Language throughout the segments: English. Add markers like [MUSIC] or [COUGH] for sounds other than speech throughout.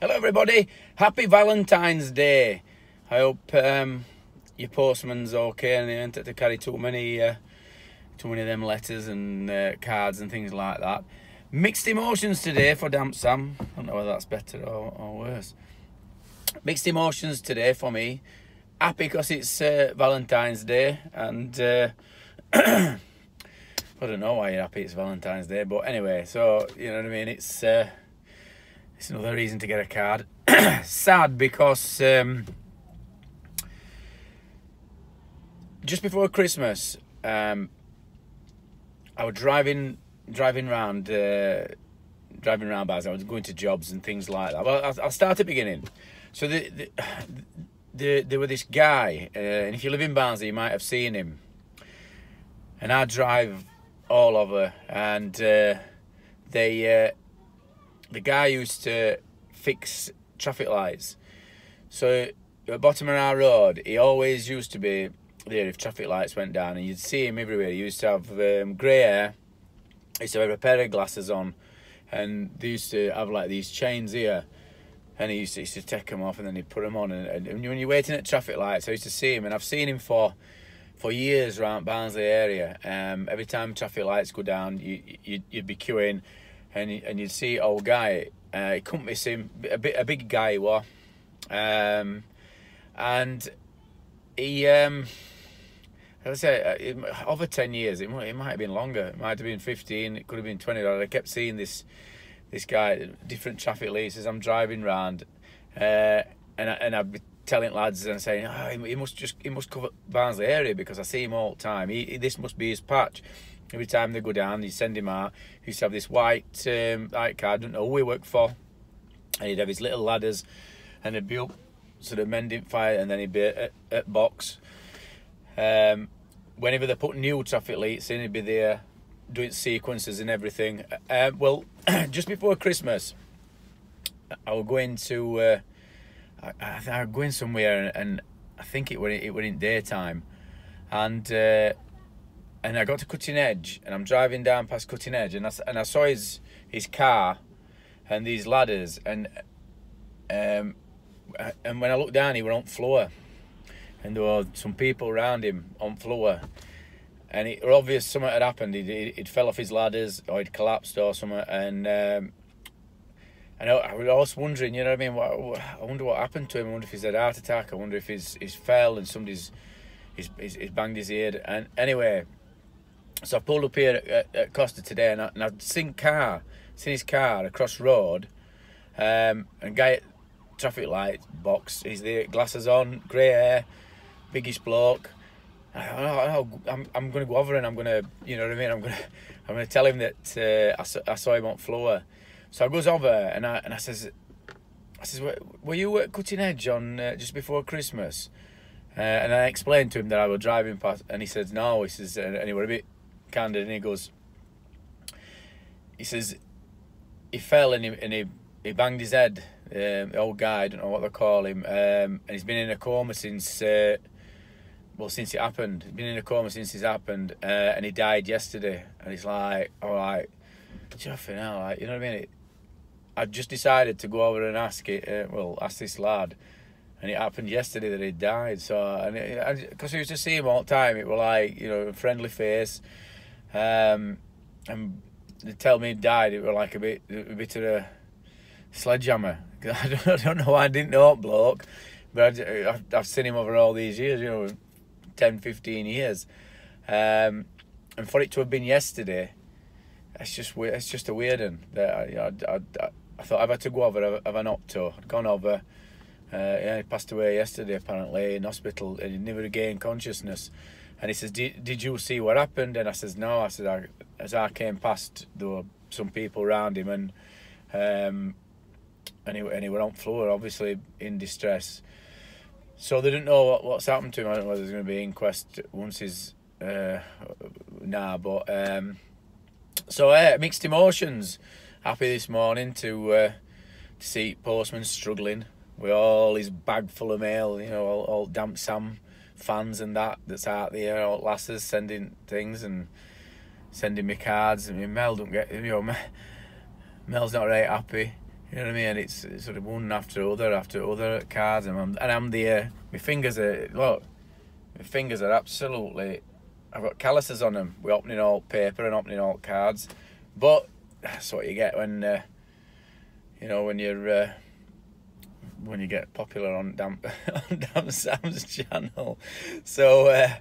Hello, everybody. Happy Valentine's Day. I hope um, your postman's okay and he didn't have to carry too many, uh, too many of them letters and uh, cards and things like that. Mixed emotions today for Damp Sam. I don't know whether that's better or, or worse. Mixed emotions today for me. Happy because it's uh, Valentine's Day and uh, [CLEARS THROAT] I don't know why you're happy it's Valentine's Day, but anyway, so you know what I mean. It's uh, it's another reason to get a card. [CLEARS THROAT] Sad because um, just before Christmas, um, I was driving driving around, uh, driving around bars. I was going to jobs and things like that. Well, I'll, I'll start at the beginning. So the, the, [SIGHS] the, there were this guy, uh, and if you live in Barnsley, you might have seen him. And I drive all over, and uh, they uh, the guy used to fix traffic lights. So at the bottom of our road, he always used to be there if traffic lights went down, and you'd see him everywhere. He used to have um, grey hair. He used to have a pair of glasses on, and they used to have like these chains here. And he used to, used to take them off, and then he'd put them on. And, and when you're waiting at traffic lights, I used to see him, and I've seen him for for years around Barnsley area. Um, every time traffic lights go down, you, you you'd be queuing and and you'd see old guy. Uh, couldn't miss him. A bit a big guy he was, um, and he. Um, I say uh, over ten years. It might, it might have been longer. It might have been fifteen. It could have been twenty. I kept seeing this this guy different traffic lights as I'm driving round, uh, and I, and I'd be telling lads and saying, oh, he must just he must cover Barnsley area because I see him all the time. He, this must be his patch every time they go down, you send him out. He used to have this white um, white car, I don't know who he worked for. And he'd have his little ladders and he'd be up sort of mending fire and then he'd be at, at box. Um, whenever they put new traffic lights in, he'd be there doing sequences and everything. Uh, well, [CLEARS THROAT] just before Christmas, I was going to, uh, I, I, was going somewhere and, and I think it were it were in daytime, and uh, and I got to Cutting Edge, and I'm driving down past Cutting Edge, and I, and I saw his his car, and these ladders, and um, and when I looked down, he were on floor, and there were some people around him on floor, and it was obvious something had happened. He'd, he'd fell off his ladders, or he'd collapsed, or something, and. Um, and I, I was always wondering, you know what I mean? What, I wonder what happened to him. I wonder if he's had a heart attack. I wonder if he's he's fell and somebody's he's, he's banged his head. And anyway, so I pulled up here at, at Costa today, and, I, and I'd seen car, seen his car across road, um, and guy at traffic light box. He's there, glasses on, grey hair, biggish bloke. I, am I'm, I'm going to go over and I'm going to, you know what I mean? I'm going [LAUGHS] to, I'm going to tell him that uh, I, saw, I saw him on floor. So I goes over and I and I says, I says, were you at Cutting Edge on uh, just before Christmas? Uh, and I explained to him that I was driving past, and he says, no. He says, and he were a bit candid, and he goes, he says, he fell and he, and he, he banged his head. Um, the old guy, I don't know what they call him, um, and he's been in a coma since, uh, well, since it happened. He's been in a coma since it happened, uh, and he died yesterday. And he's like, all right, you know, like, you know what I mean? It, I just decided to go over and ask it. Uh, well, ask this lad, and it happened yesterday that he died. So, and because he used to see him all the time, it was like you know, a friendly face. Um, and they tell me he died. It was like a bit, a bit of a sledgehammer. [LAUGHS] I don't, I don't know why I didn't know bloke, but I, have seen him over all these years, you know, 10, 15 years. Um, and for it to have been yesterday, it's just. It's just a weird one. That I, I, I, thought I've had to go over. Have I not to? I'd gone over. Uh, yeah, he passed away yesterday apparently in hospital, and he never regained consciousness. And he says, did, you see what happened? And I says, no. I said, I, as I came past, there were some people around him, and um, and he and he were on floor, obviously in distress. So they didn't know what, what's happened to him. I don't know whether there's going to be inquest once he's uh, nah, but um, so mixed emotions. Happy this morning to uh, to see Postman struggling with all his bag full of mail. You know, all, all damp Sam fans and that that's out there, all lasses sending things and sending me cards. I mean, Mel don't get you know, [LAUGHS] Mel's not very happy. You know what I mean? It's, it's sort of one after other after other cards, and I'm, and I'm the uh, my fingers are look, my fingers are absolutely. I've got calluses on them. We're opening all paper and opening all cards, but that's what you get when uh, you know when you're uh, when you get popular on Damp [LAUGHS] on Damp Sam's channel. So uh,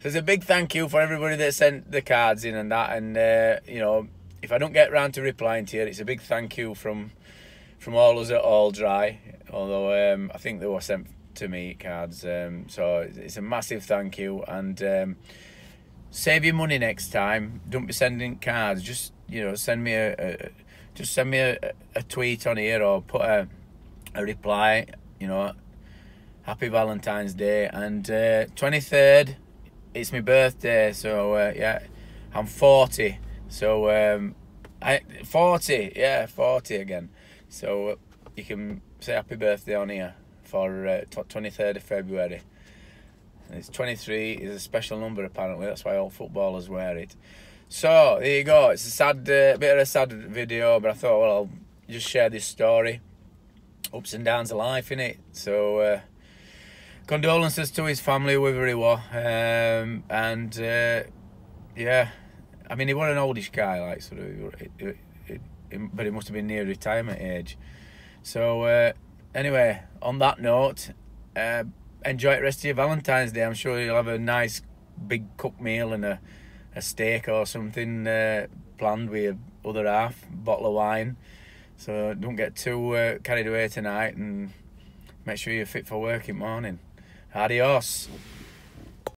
there's a big thank you for everybody that sent the cards in and that, and uh, you know if I don't get round to replying to you, it's a big thank you from from all us at All Dry. Although um, I think they were sent to me cards, um, so it's a massive thank you and. Um, save your money next time. Don't be sending cards. Just you know, send me a, a just send me a, a, tweet on here or put a a reply. You know, happy Valentine's Day and uh, third. It's my birthday, so uh, yeah, I'm forty. So um, I forty, yeah, forty again. So uh, you can say happy birthday on here for uh, third of February. And It's 23 is a special number apparently. That's why all footballers wear it. So there you go. It's a sad, uh, bit of a sad video, but I thought, well, I'll just share this story. Ups and downs of life, in it. So uh, condolences to his family, whoever he was, um, and uh, yeah, I mean, he was an oldish guy, like sort of, it, it, it, but he must have been near retirement age. So uh, anyway, on that note. Uh, enjoy the rest of your Valentine's Day. I'm sure you'll have a nice big cooked meal and a, a steak or something uh, planned with your other half, bottle of wine. So don't get too uh, carried away tonight and make sure you're fit for work in the morning. Adios.